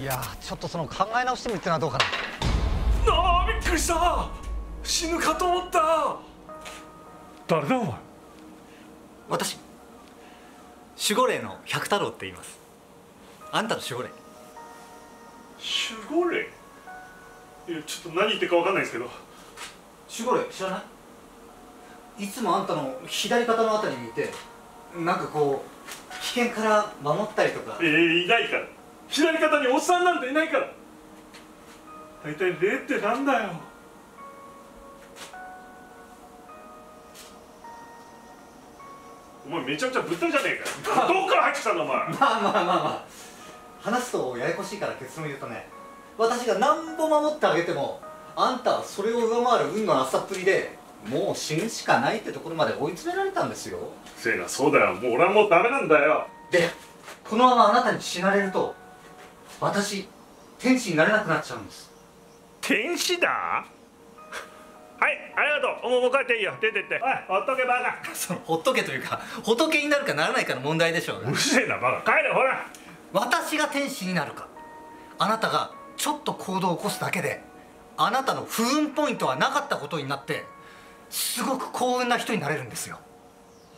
いやちょっとその考え直してみるってのはどうかな。ああびっくりした。死ぬかと思った。誰だお前。私守護霊の百太郎って言います。あんたの守護霊。守護霊？いやちょっと何言ってるか分かんないですけど。守護霊知らない？いつもあんたの左肩のあたりにいてなんかこう危険から守ったりとか。えー、いないから左肩におっさんなんていないから。大体霊ってなんだよ。お前めちゃくちゃぶったりじゃねえか。よどっから入ってきたんだお前。まあまあまあまあ。話すとややこしいから結論言うとね私が何ぼ守ってあげてもあんたはそれを上回る運のなさっぷりでもう死ぬしかないってところまで追い詰められたんですよ。せいなそうだよ。もう俺はもうダメなんだよ。でこのままあなたに死なれると私天使になれなくなっちゃうんです。天使だ？はいありがとう。もうもう帰っていいよ。出てって。おいほっとけバカ。そのほっとけというか仏になるかならないかの問題でしょううるせえなバカ。帰れほら。私が天使になるか。あなたがちょっと行動を起こすだけであなたの不運ポイントはなかったことになってすごく幸運な人になれるんですよ。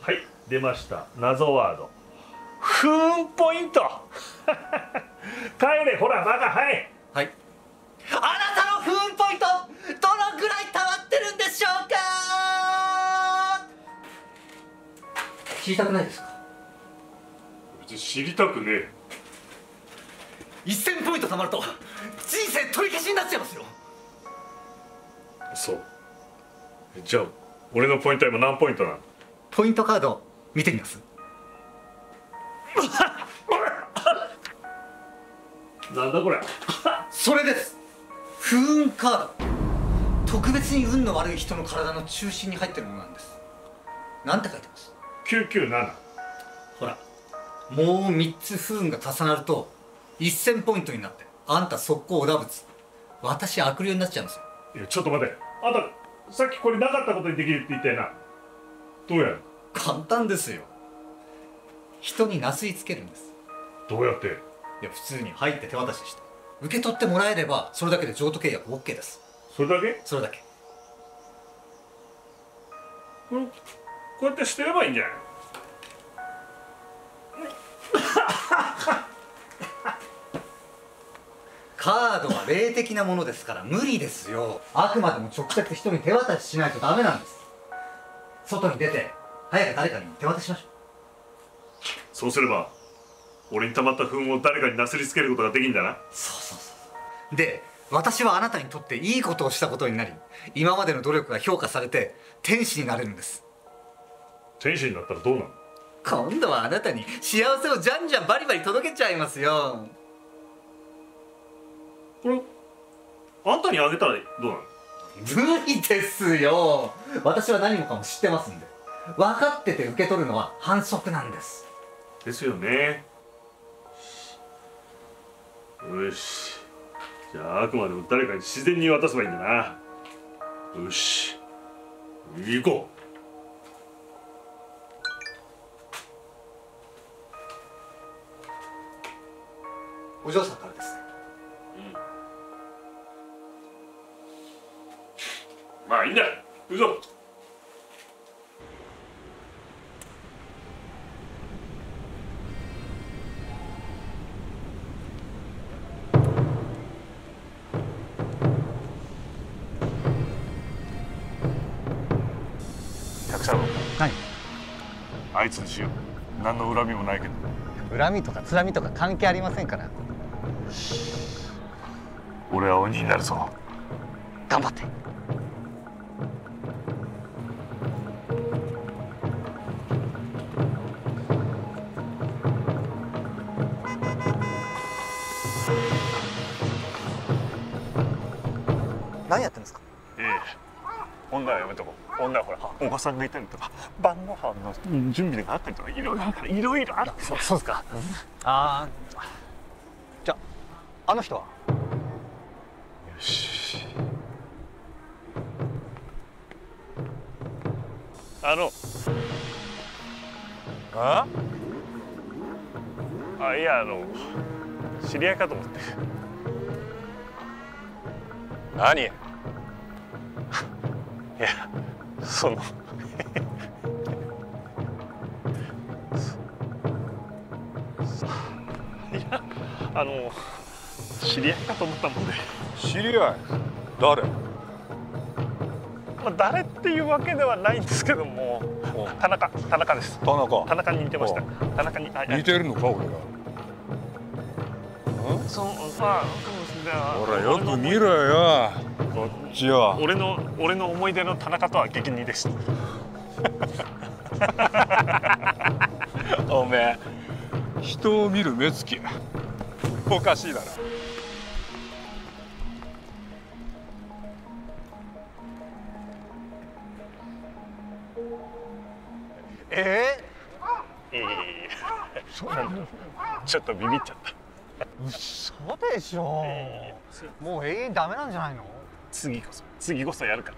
はい出ました。謎ワード不運ポイント。帰れほらバカはい。はい。あなたの不運ポイントどのぐらい溜まってるんでしょうか？聞いたくないですか？別に知りたくねえ。1000ポイント貯まると人生取り消しになっちゃいますよ。そう。じゃあ俺のポイントは今何ポイントなの？ポイントカード見てみますなんだこれ。それです。不運カード。特別に運の悪い人の体の中心に入ってるものなんです。なんて書いてます？997ほらもう3つ不運が重なると1000ポイントになってあんた速攻おだぶつ。私悪霊になっちゃうんですよ。いやちょっと待て。あんたさっきこれなかったことにできるって言ったよな。どうやる？簡単ですよ人になすりつけるんです。どうやって？いや普通に入って手渡しして。受け取ってもらえればそれだけで譲渡契約 OK です。それだけ？それだけ。これこうやって捨てればいいんじゃない？カードは霊的なものですから無理ですよ。あくまでも直接人に手渡ししないとダメなんです。外に出て早く誰かに手渡しましょそうすれば俺に溜まった糞を誰かになすりつけることができるんだな。うそうそうそう。で私はあなたにとっていいことをしたことになり今までの努力が評価されて天使になれるんです。天使になったらどうなの今度はあなたに幸せをじゃんじゃんバリバリ届けちゃいますよ。これあんたにあげたらどうなの無理ですよ。私は何もかも知ってますんで。分かってて受け取るのは反則なんですですよね。よし。じゃああくまでも誰かに自然に渡せばいいんだな。よし。行こお嬢さんからです。うまあいいんだ。行くぞ百さん何あいつにしよう。何の恨みもないけど。恨みとかつらみとか関係ありませんから。俺は鬼になるぞ。頑張って女はやめとこう。女はほらお子さんがいたりとか晩ご飯の準備があったりとかいろいろあるからいろいろある。そそうですか。ああじゃああの人は？よし。あの。あ？あいやあの知り合いかと思って。何？いやその。そいやあの知り合いかと思ったもんで、知り合い？誰？まあ、誰っていうわけではないんですけども。田中田中です。田中。田中に似てました。田中に似てるのか俺がそうまあほらよく見ろよ。こっちは俺の俺の思い出の田中とは激似です。おめえ人を見る目つきおかしいだろ。えいい ちょっとビビっちゃった。ー、嘘でしょ。もう永遠ダメなんじゃないの？次こそ。次こそやるから。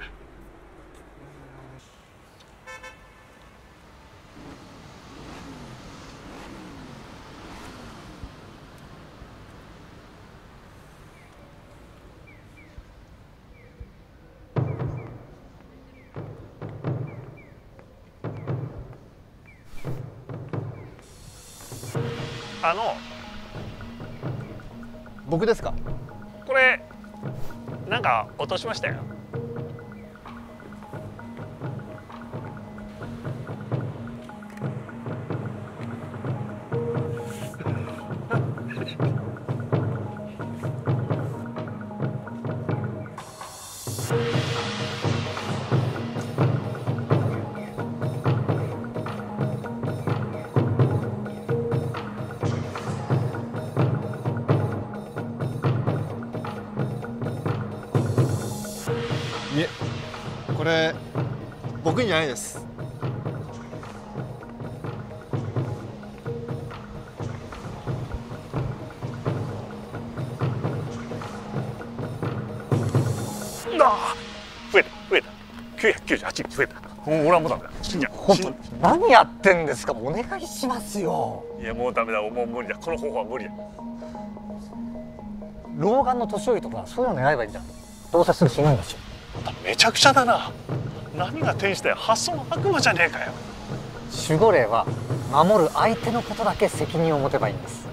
あの僕ですか？これなんか落としましたよ。これ僕にじゃないです。あ。増えた増えた。998増えた。もう俺はもうダメだ。死んじゃう。何やってんですか？お願いしますよ。いやもうダメだ。もう無理だ。この方法は無理だ老眼の年寄りとかそういうの願えばいいんじゃん。どうせすぐ死ぬんだしめちゃくちゃだな。何が天使だよ。発想の悪魔じゃねえかよ。守護霊は守る相手のことだけ責任を持てばいいんです。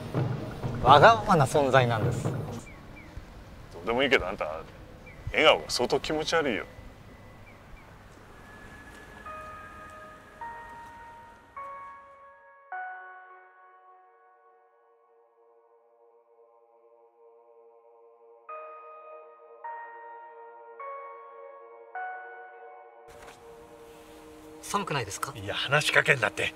わがままな存在なんです。どうでもいいけどあんた笑顔が相当気持ち悪いよ寒くないですか？いや話しかけんなって。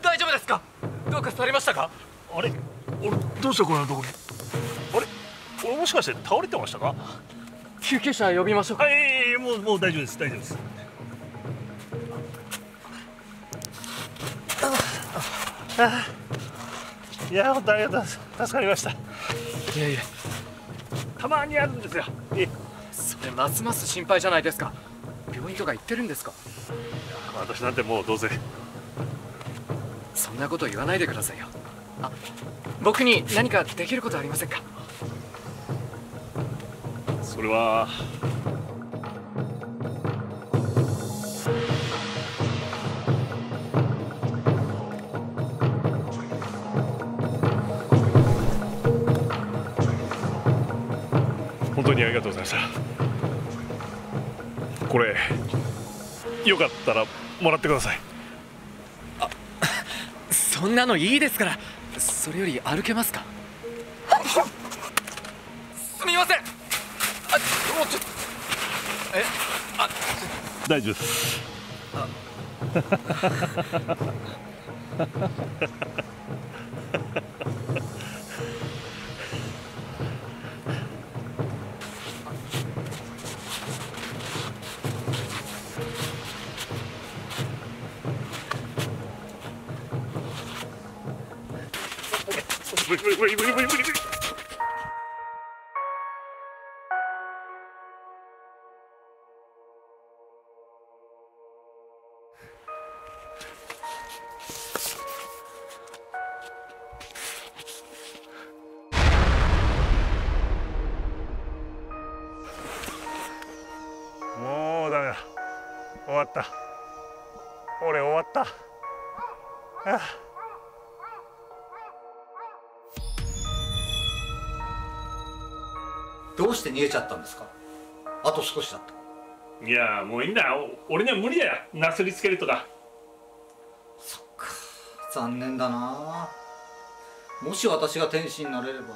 大丈夫ですか？どうかされましたか？あれ？俺どうしたこんなとこに？あれ？俺もしかして倒れてましたか？救急車呼びましょうか。はいもうもう大丈夫です大丈夫です。ああいや本当ありがとうございます。助かりました。いやいや。たまにあるんですよ。えそれますます心配じゃないですか。病院とか行ってるんですか。私なんてもうどうせ。そんなこと言わないでくださいよ。あ僕に何かできることありませんか。それはがとうございました。これよかったらもらってください。そんなのいいですから。それより歩けますか？すみません。あもうちょっとえ？あ大丈夫ですもうだメだ。終わった。俺終わった。ああ。どうして逃げちゃったんですか？あと少しだった。いやもういいんだよ。俺には無理だよ。なすりつけるとか。そっか。残念だな。もし私が天使になれれば。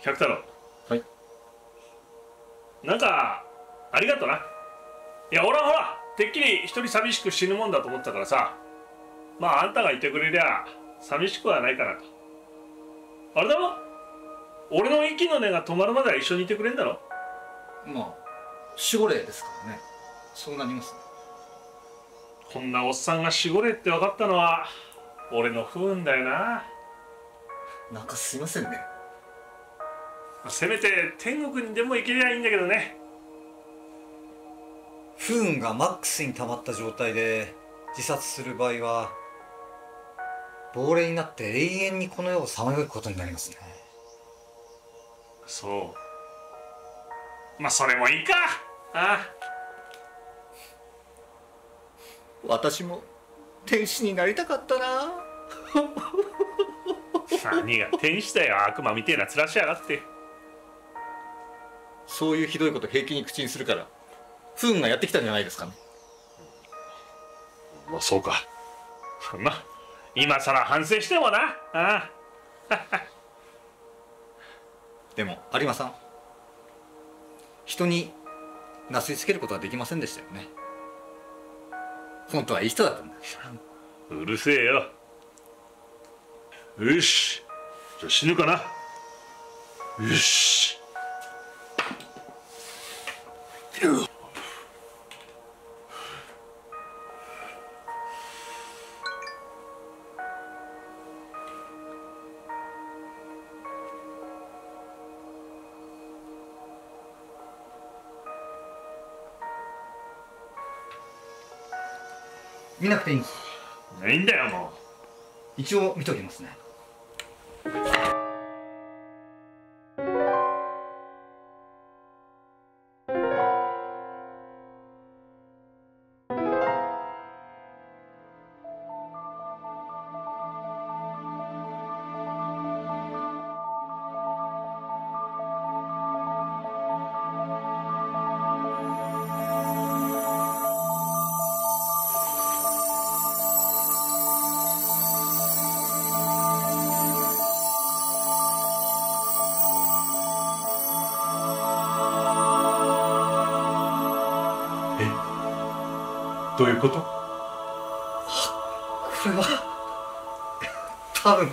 百太郎。はい。なんかありがとな。いや俺はほらてっきり一人寂しく死ぬもんだと思ったからさ。まああんたがいてくれりゃ寂しくはないかなと。あれだろ？俺の息の根が止まるまでは一緒にいてくれんだろ？まあ守護霊ですからね。そうなりますね。こんなおっさんが守護霊って分かったのは俺の不運だよな。なんかすいませんね。せめて天国にでも行けりゃいいんだけどね。不運がマックスに溜まった状態で自殺する場合は亡霊になって永遠にこの世をさまようことになりますねそう。まあそれもいいか。あ私も天使になりたかったな。あ何が天使だよ。悪魔みてえな面しやがって。そういうひどいこと平気に口にするから不運がやってきたんじゃないですかね。まあそうか。まあ今さら反省してもな。あでも有馬さん人になすりつけることはできませんでしたよね。本当はいい人だったんだうるせえよ。よし。じゃあ死ぬかな。よし。見なくていいんです。いいんだよも一応見ときますねどういうこと？これは 多分。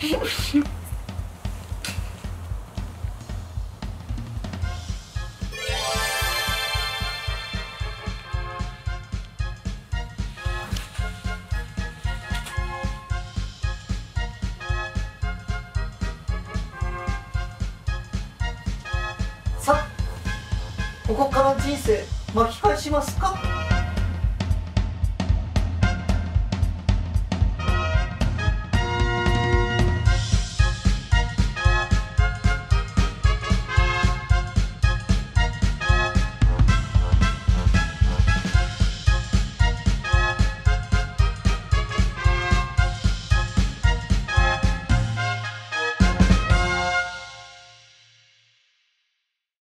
フフフ人生巻き返しますか？